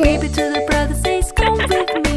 Baby to the brother says, come with me.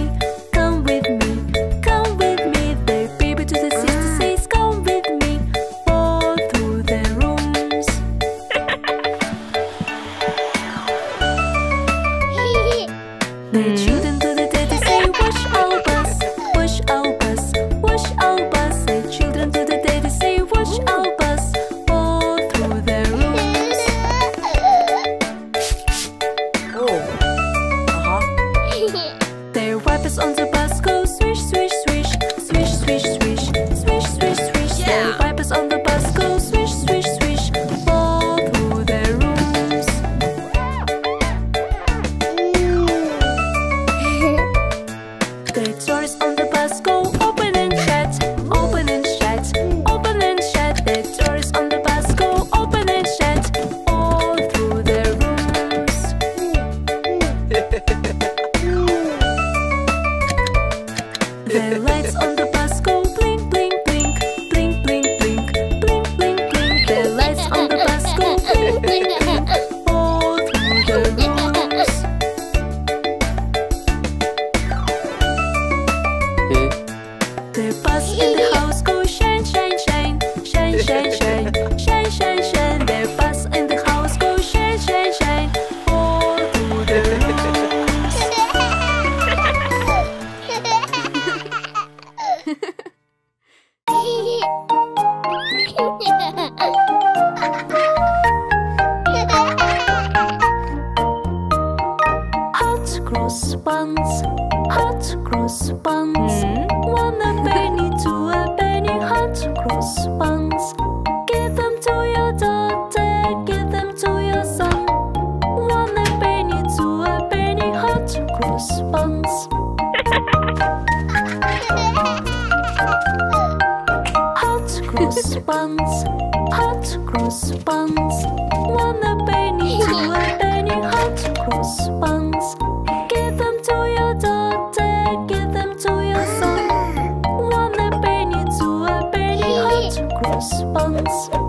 response.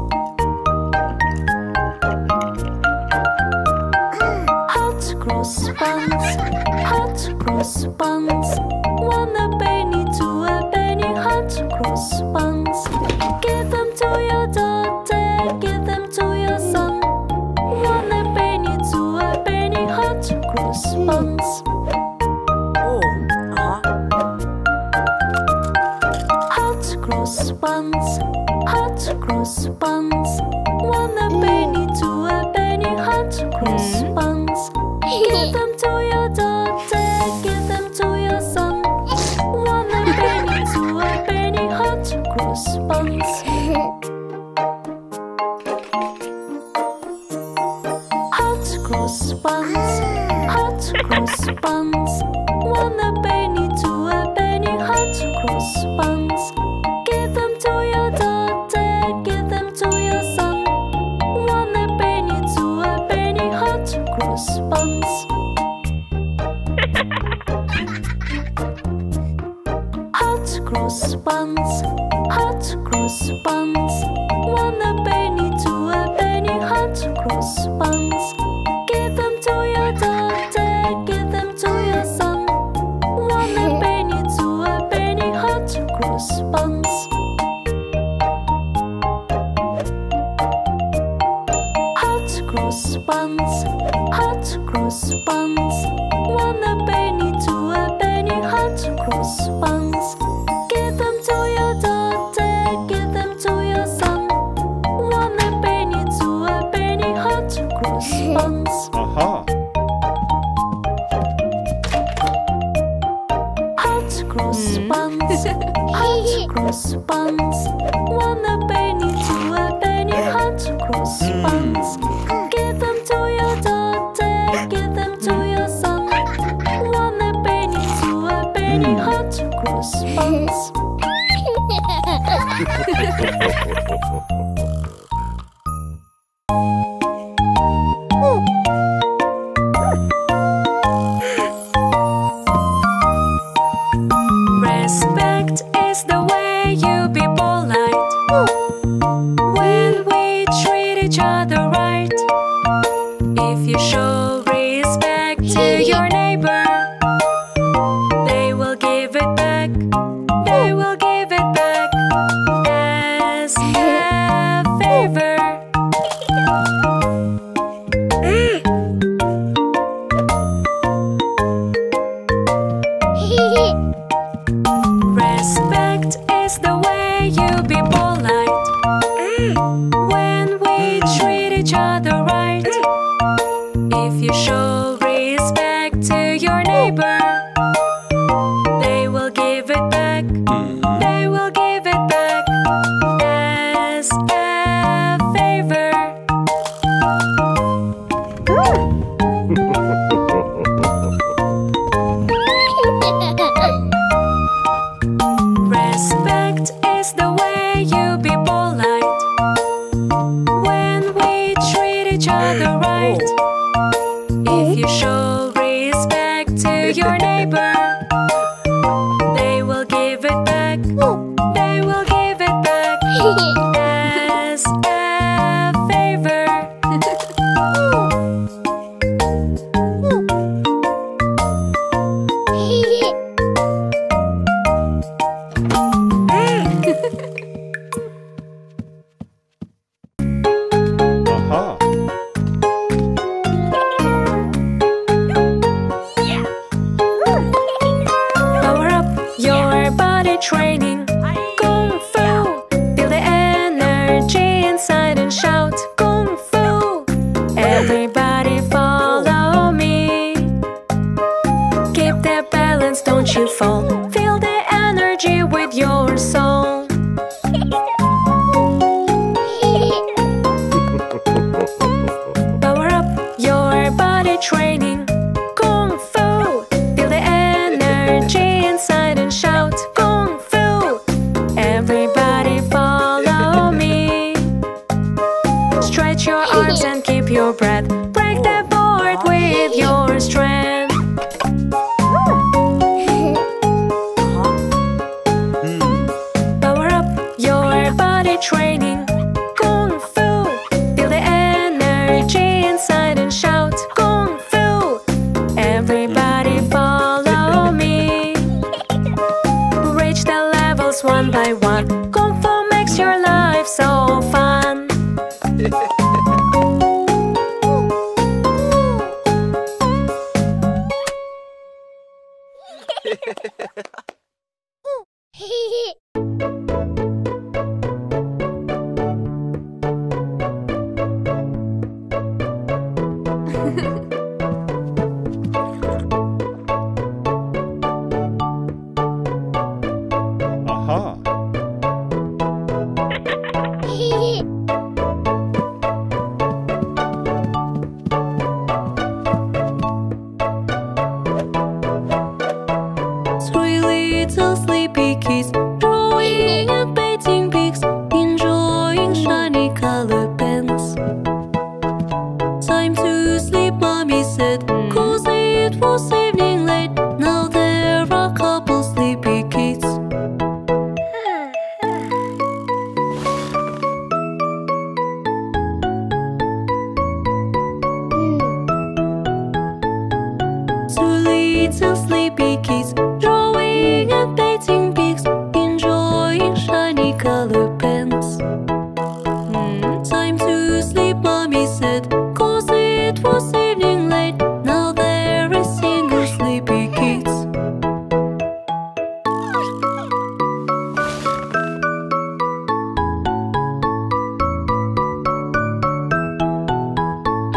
cross buns, hot cross buns. One a penny, two a penny, hot cross buns. Give them to your daughter, give them to your son. One a penny, two a penny, hot cross buns. hot cross buns, hot cross buns. One a penny, two a penny, hot cross buns. espaço. They will give it back as a favor. Respect is the way you be polite when we treat each other right. If you show respect to your balance, don't you fall. Feel the energy with your soul. Power up your body training. Kung Fu. Feel the energy inside and shout Kung Fu. Everybody follow me. Stretch your arms and keep your breath. Break the board with your one by one. color.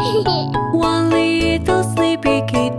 One little sleepy kid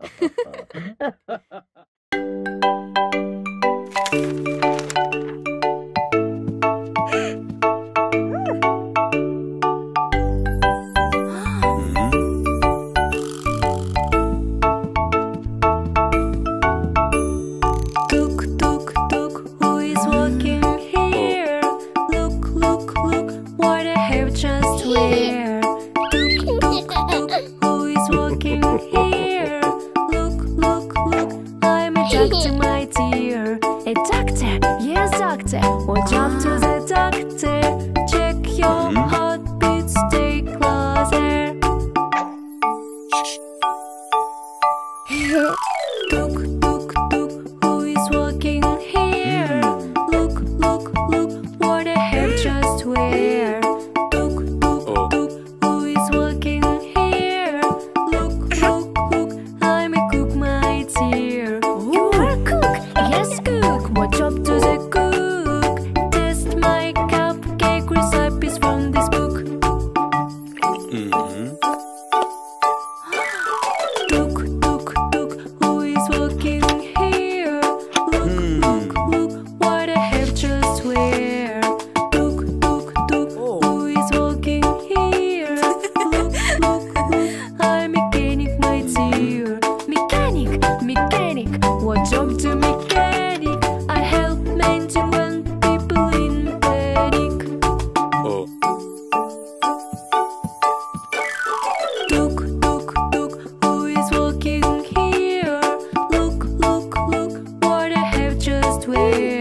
yeah.